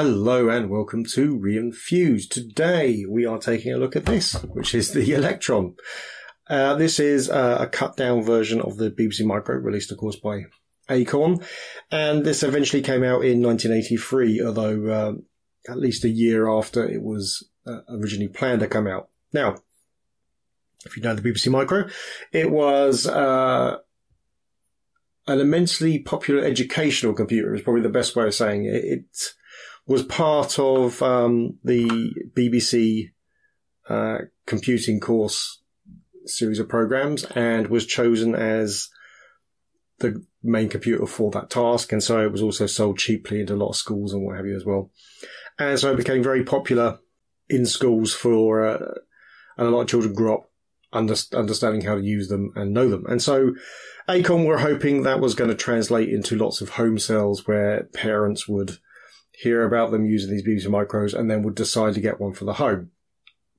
Hello and welcome to Re:Enthused. Today we are taking a look at this, which is the Electron. Uh, this is uh, a cut down version of the BBC Micro, released of course by Acorn, and this eventually came out in 1983, although uh, at least a year after it was uh, originally planned to come out. Now, if you know the BBC Micro, it was uh, an immensely popular educational computer. Is probably the best way of saying it. It was part of um, the BBC uh, computing course series of programs and was chosen as the main computer for that task. And so it was also sold cheaply into a lot of schools and what have you as well. And so it became very popular in schools for, uh, and a lot of children grew up under, understanding how to use them and know them. And so Acorn were hoping that was going to translate into lots of home sales where parents would hear about them using these BBC micros and then would decide to get one for the home.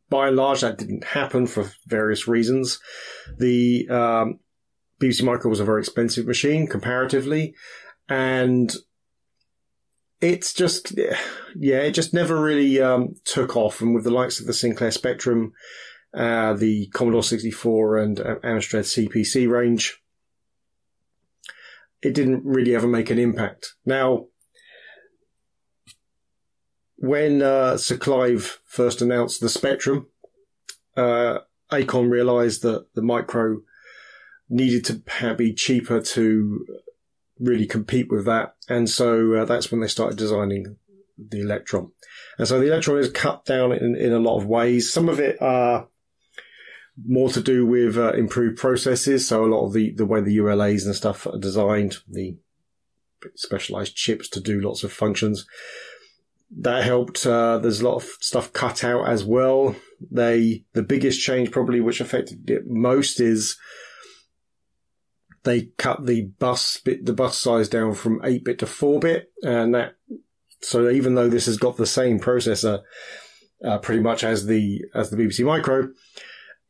By and large, that didn't happen for various reasons. The um, BBC Micro was a very expensive machine comparatively, and it's just, yeah, it just never really um, took off. And with the likes of the Sinclair Spectrum, uh, the Commodore 64 and uh, Amstrad CPC range, it didn't really ever make an impact. Now, when uh, Sir Clive first announced the Spectrum, uh, Acorn realised that the Micro needed to be cheaper to really compete with that, and so uh, that's when they started designing the Electron. And so the Electron is cut down in, in a lot of ways. Some of it are more to do with uh, improved processes. So a lot of the, the way the ULAs and stuff are designed, the specialized chips to do lots of functions that helped. Uh, there's a lot of stuff cut out as well. They, the biggest change probably which affected it most is they cut the bus bit, the bus size down from 8 bit to 4 bit. And that, so even though this has got the same processor, uh, pretty much as the, as the BBC Micro,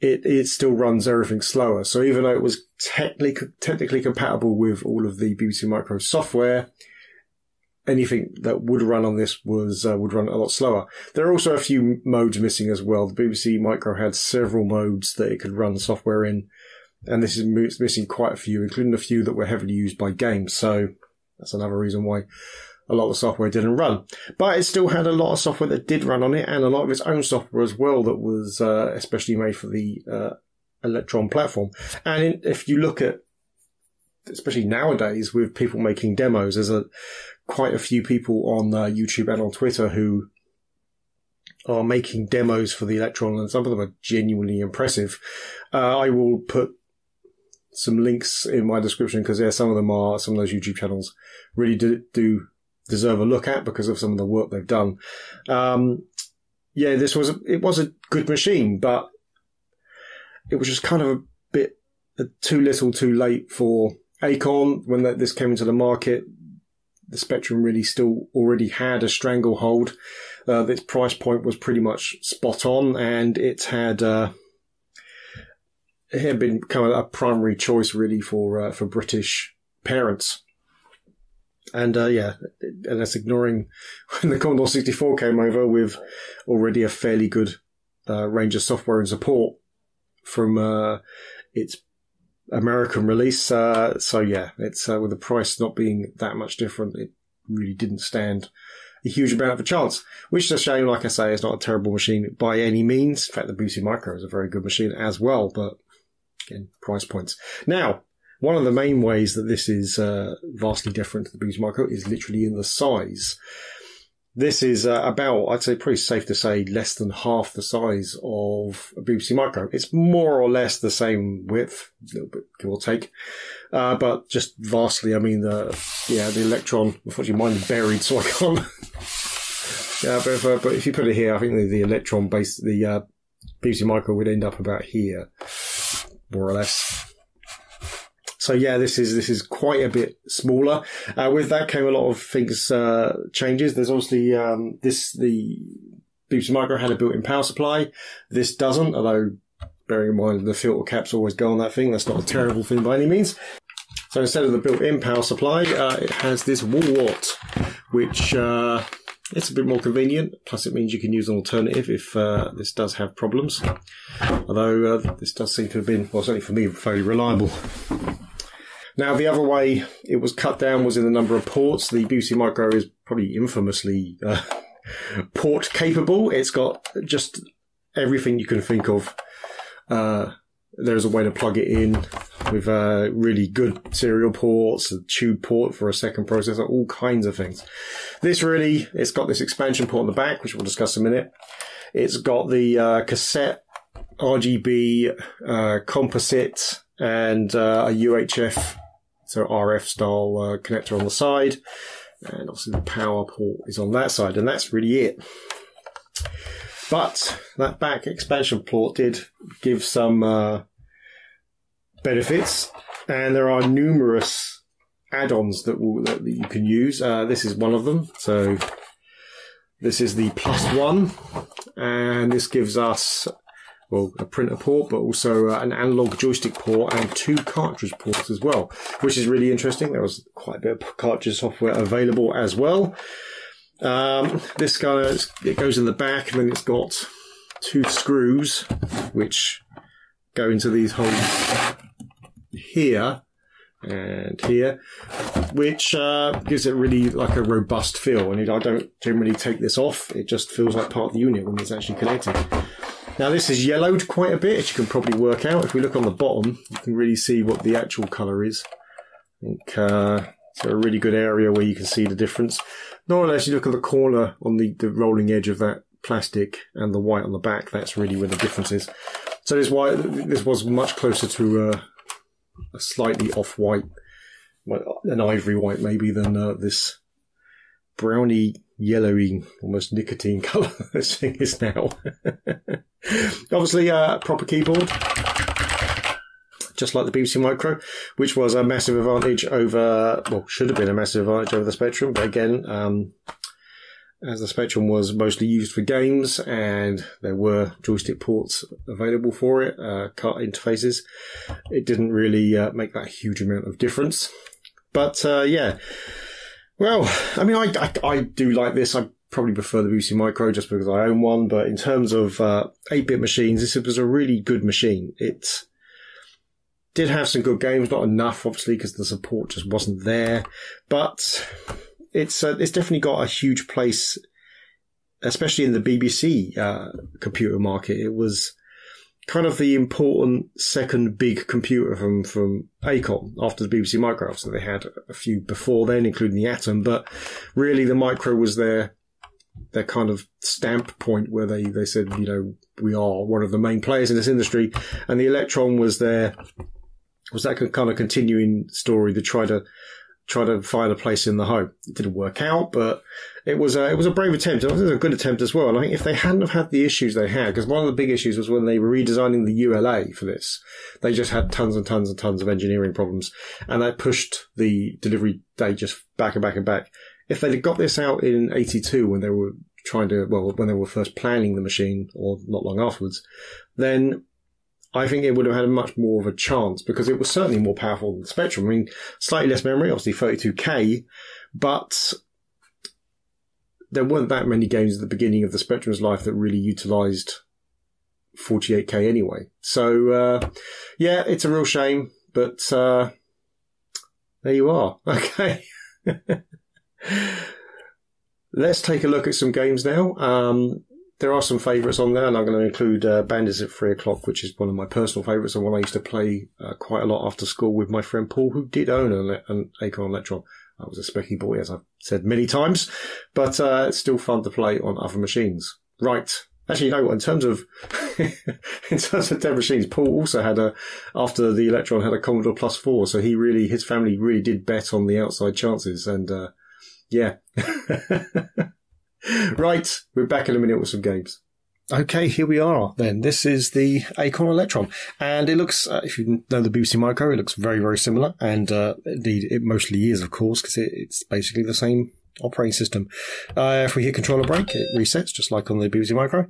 it, it still runs everything slower. So even though it was technically, technically compatible with all of the BBC Micro software, anything that would run on this was uh, would run a lot slower. There are also a few modes missing as well. The BBC Micro had several modes that it could run software in, and this is missing quite a few, including a few that were heavily used by games. So that's another reason why a lot of software didn't run. But it still had a lot of software that did run on it, and a lot of its own software as well that was uh, especially made for the uh, Electron platform. And if you look at especially nowadays with people making demos, there's a quite a few people on uh, YouTube and on Twitter who are making demos for the Electron, and some of them are genuinely impressive. Uh, I will put some links in my description because yeah, some of them are some of those YouTube channels really do, do deserve a look at because of some of the work they've done. Um, yeah, this was a, it was a good machine, but it was just kind of a bit too little, too late for Acorn when this came into the market the Spectrum really still already had a stranglehold. Uh, its price point was pretty much spot on, and it had uh, it had been kind of a primary choice really for uh, for British parents. And uh, yeah, and that's ignoring when the Commodore 64 came over with already a fairly good uh, range of software and support from uh, its American release. Uh, so yeah, it's uh, with the price not being that much different, it really didn't stand a huge amount of a chance. Which is a shame. Like I say, it's not a terrible machine by any means. In fact, the BBC Micro is a very good machine as well, but again, price points. Now, one of the main ways that this is uh, vastly different to the BBC Micro is literally in the size. This is uh, about, I'd say, pretty safe to say, less than half the size of a BBC Micro. It's more or less the same width, a little bit give or take, uh, but just vastly. I mean, the yeah, the Electron. Unfortunately, mine is buried, so I can't. yeah, but if, uh, but if you put it here, I think the, the Electron base, the uh, BBC Micro would end up about here, more or less. So yeah, this is this is quite a bit smaller. Uh, with that came a lot of things uh, changes. There's obviously um, this the BBC Micro had a built-in power supply. This doesn't, although bearing in mind the filter caps always go on that thing. That's not a terrible thing by any means. So instead of the built-in power supply, uh, it has this wall wart, which uh, it's a bit more convenient. Plus, it means you can use an alternative if uh, this does have problems. Although uh, this does seem to have been, well, certainly for me, fairly reliable. Now, the other way it was cut down was in the number of ports. The BBC Micro is probably infamously uh, port capable. It's got just everything you can think of. Uh, there's a way to plug it in with uh, really good serial ports, a tube port for a second processor, all kinds of things. This really, it's got this expansion port on the back, which we'll discuss in a minute. It's got the uh, cassette, RGB, uh, composite, and uh, a UHF so RF style uh, connector on the side, and obviously the power port is on that side, and that's really it. But that back expansion port did give some uh, benefits, and there are numerous add-ons that, will, that you can use. Uh, this is one of them. So this is the plus one, and this gives us well, a printer port, but also uh, an analog joystick port and two cartridge ports as well, which is really interesting. There was quite a bit of cartridge software available as well. Um, this guy, it goes in the back and then it's got two screws which go into these holes here and here, which uh, gives it really like a robust feel. And I don't generally take this off; it just feels like part of the unit when it's actually connected. Now this is yellowed quite a bit, as you can probably work out. If we look on the bottom, you can really see what the actual colour is. I think uh, it's a really good area where you can see the difference. Not unless you look at the corner on the, the rolling edge of that plastic and the white on the back, that's really where the difference is. So this why this was much closer to uh, a slightly off-white, an ivory white maybe, than uh, this browny, yellowy, almost nicotine colour this thing is now. Obviously, a uh, proper keyboard, just like the BBC Micro, which was a massive advantage over, well, should have been a massive advantage over the Spectrum, but again, um, as the Spectrum was mostly used for games and there were joystick ports available for it, uh, cart interfaces, it didn't really uh, make that huge amount of difference. But uh, yeah, well, I mean, I, I, I do like this. I probably prefer the BBC Micro just because I own one. But in terms of uh, 8-bit machines, this was a really good machine. It did have some good games, not enough, obviously, because the support just wasn't there. But it's uh, it's definitely got a huge place, especially in the BBC uh, computer market. It was kind of the important second big computer from, from Acorn after the BBC Micro. So they had a few before then, including the Atom, but really the Micro was their, their kind of stamp point where they, they said, you know, we are one of the main players in this industry. And the Electron was their, was that kind of continuing story to try to try to find a place in the home. It didn't work out, but it was a, it was a brave attempt. It was a good attempt as well. And I think if they hadn't have had the issues they had, because one of the big issues was when they were redesigning the ULA for this, they just had tons and tons and tons of engineering problems, and that pushed the delivery date just back and back and back. If they'd got this out in '82 when they were trying to, well, when they were first planning the machine, or not long afterwards, then I think it would have had a much more of a chance because it was certainly more powerful than the Spectrum. I mean, slightly less memory, obviously 32K, but there weren't that many games at the beginning of the Spectrum's life that really utilized 48K anyway. So, uh, yeah, it's a real shame, but, uh, there you are. Okay. Let's take a look at some games now. Um, there are some favourites on there, and I'm going to include uh, Bandits at Three O'Clock, which is one of my personal favourites and one I used to play uh, quite a lot after school with my friend Paul, who did own an, an Acorn Electron. I was a Speccy boy, as I've said many times, but uh, it's still fun to play on other machines. Right. Actually, you know what? In terms of in terms of dead machines, Paul also had a after the Electron had a Commodore Plus Four, so he really his family really did bet on the outside chances, and uh, yeah. right, we're back in a minute with some games. Okay, here we are then. This is the Acorn Electron. And it looks, uh, if you know the BBC Micro, it looks very, very similar. And uh, indeed, it mostly is, of course, because it, it's basically the same operating system. Uh, if we hit controller break, it resets just like on the BBC Micro.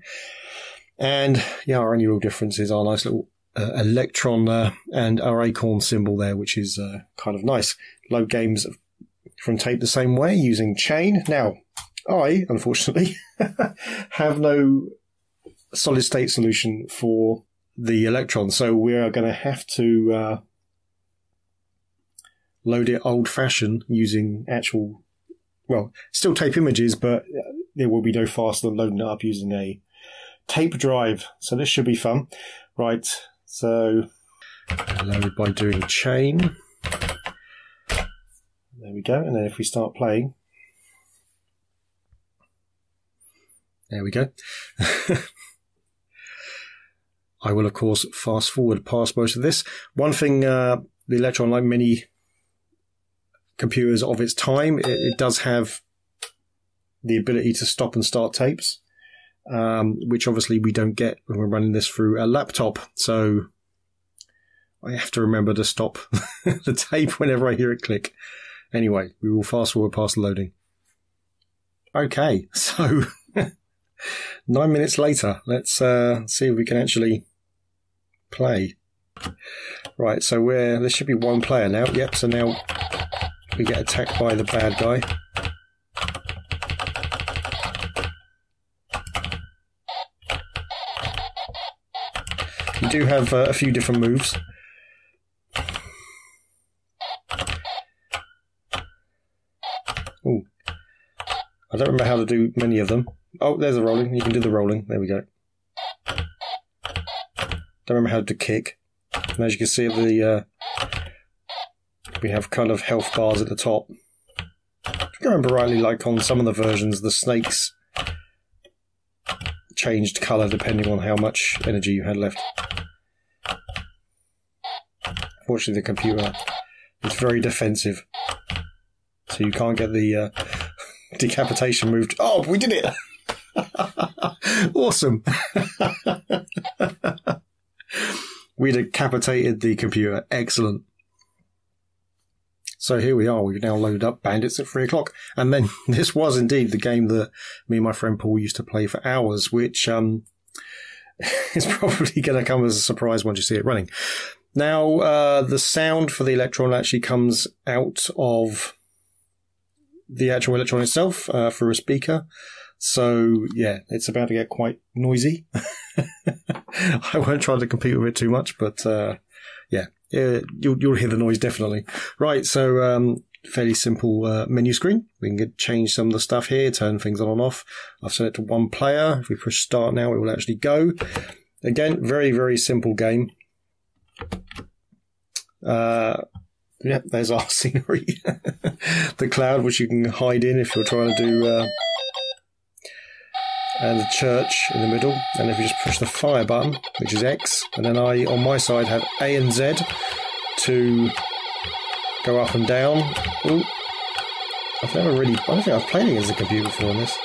And yeah, our only real difference is our nice little uh, Electron uh, and our Acorn symbol there, which is uh, kind of nice. Load games from tape the same way using chain. Now, I, unfortunately, have no solid state solution for the Electron, so we are going to have to uh, load it old fashioned using actual, well, still tape images, but there will be no faster than loading it up using a tape drive. So this should be fun. Right, so load by doing a chain. There we go. And then if we start playing, there we go. I will, of course, fast forward past most of this. One thing, uh, the Electron, like many computers of its time, it, it, does have the ability to stop and start tapes, um, which obviously we don't get when we're running this through a laptop. So I have to remember to stop the tape whenever I hear it click. Anyway, we will fast forward past the loading. Okay, so nine minutes later, let's uh, see if we can actually play. Right, so we're there should be one player now. Yep, so now we get attacked by the bad guy. You do have uh, a few different moves. Oh, I don't remember how to do many of them. Oh, there's the rolling. You can do the rolling. There we go. Don't remember how to kick. And as you can see, the uh, we have kind of health bars at the top. I remember rightly, like on some of the versions, the snakes changed colour depending on how much energy you had left. Fortunately, the computer is very defensive, so you can't get the uh, decapitation moved. Oh, we did it! awesome. we decapitated the computer. Excellent. So here we are. We've now loaded up Bandits at three o'clock. And then this was indeed the game that me and my friend Paul used to play for hours, which um, is probably going to come as a surprise once you see it running. Now, uh, the sound for the Electron actually comes out of the actual Electron itself uh, through a speaker. So yeah, it's about to get quite noisy. I won't try to compete with it too much, but uh, yeah, yeah, you'll you'll hear the noise definitely. Right, so um, fairly simple uh, menu screen. We can get, change some of the stuff here, turn things on and off. I've set it to one player. If we push start now, it will actually go. Again, very very simple game. Uh, yeah, there's our scenery. the cloud, which you can hide in if you're trying to do. Uh, and the church in the middle. And if you just push the fire button, which is X, and then I, on my side, have A and Z to go up and down. Ooh. I've never really, I don't think I've played against a computer before on this.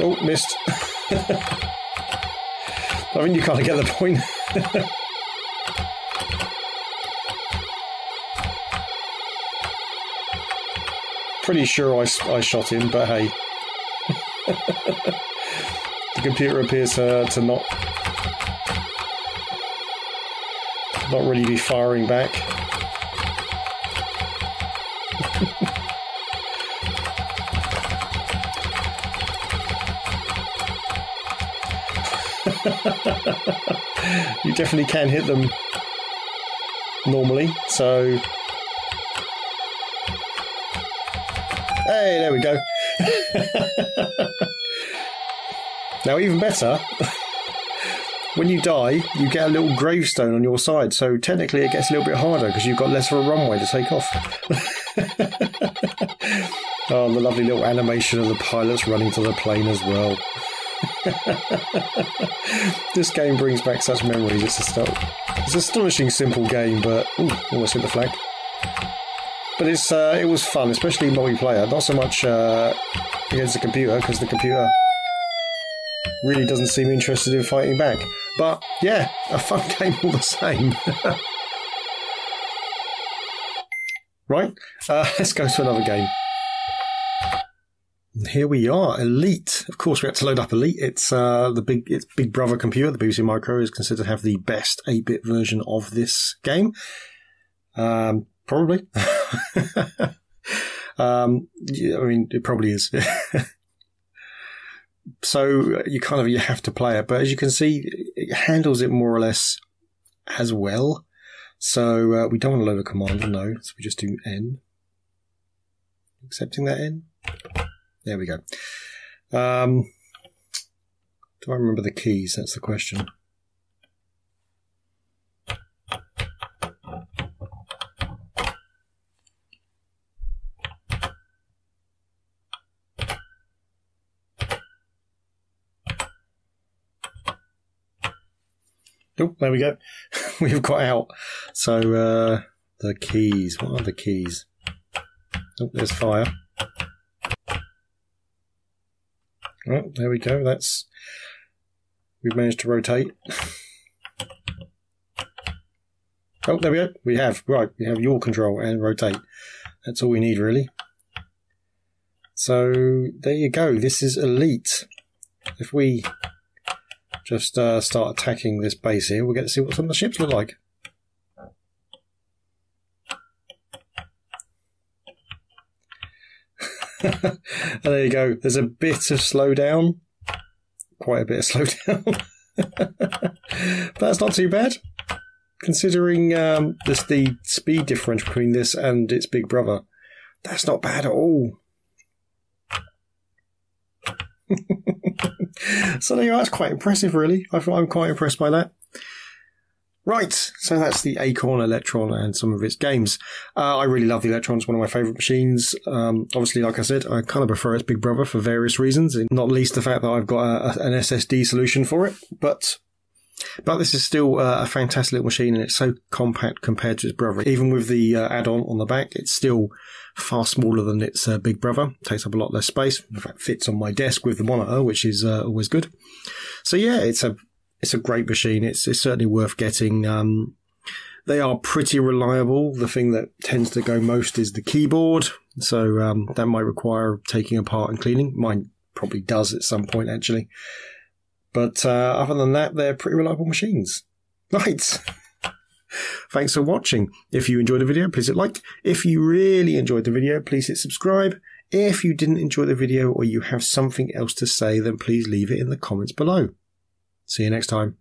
Oh, missed. I mean, you kind of get the point. Pretty sure I, I shot him, but hey the computer appears to not not really be firing back. you definitely can hit them normally, so Hey, there we go. Now, even better, when you die, you get a little gravestone on your side. So technically, it gets a little bit harder because you've got less of a runway to take off. oh, the lovely little animation of the pilots running to the plane as well. this game brings back such memories. It's, a, it's an astonishing simple game, but ooh, almost hit the flag but it's uh, it was fun, especially multiplayer. Not so much uh, against the computer because the computer really doesn't seem interested in fighting back. But yeah, a fun game all the same. right, uh, let's go to another game. Here we are, Elite. Of course, we had to load up Elite. It's uh, the big, it's Big Brother computer. The BBC Micro is considered to have the best 8-bit version of this game. Um, probably. Um, yeah, I mean, it probably is. so you kind of you have to play it, but as you can see, it handles it more or less as well. So uh, we don't want to load a command, no. So we just do n. Accepting that n. There we go. Um, do I remember the keys? That's the question. Oh, there we go. We've got out. So, uh, the keys. What are the keys? Oh, there's fire. Right, there we go. That's we've managed to rotate. oh, there we go. We have right. We have yaw control and rotate. That's all we need, really. So there you go. This is elite. If we just uh, start attacking this base here, we'll get to see what some of the ships look like. there you go. There's a bit of slowdown. Quite a bit of slowdown. but That's not too bad. Considering um, this, the speed difference between this and its big brother. That's not bad at all. so there you are. That's quite impressive, really. I I'm quite impressed by that. Right, so that's the Acorn Electron and some of its games. Uh, I really love the Electron; it's one of my favourite machines. Um, obviously, like I said, I kind of prefer its big brother for various reasons, not least the fact that I've got a, an SSD solution for it. But but this is still uh, a fantastic little machine, and it's so compact compared to its brother. Even with the uh, add-on on the back, it's still far smaller than its uh, big brother. takes up a lot less space. In fact, fits on my desk with the monitor, which is uh, always good. So yeah, it's a it's a great machine. It's, it's certainly worth getting. Um, they are pretty reliable. The thing that tends to go most is the keyboard. So um, that might require taking apart and cleaning. Mine probably does at some point, actually. But uh, other than that, they're pretty reliable machines. Right. Thanks for watching. If you enjoyed the video, please hit like. If you really enjoyed the video, please hit subscribe. If you didn't enjoy the video or you have something else to say, then please leave it in the comments below. See you next time.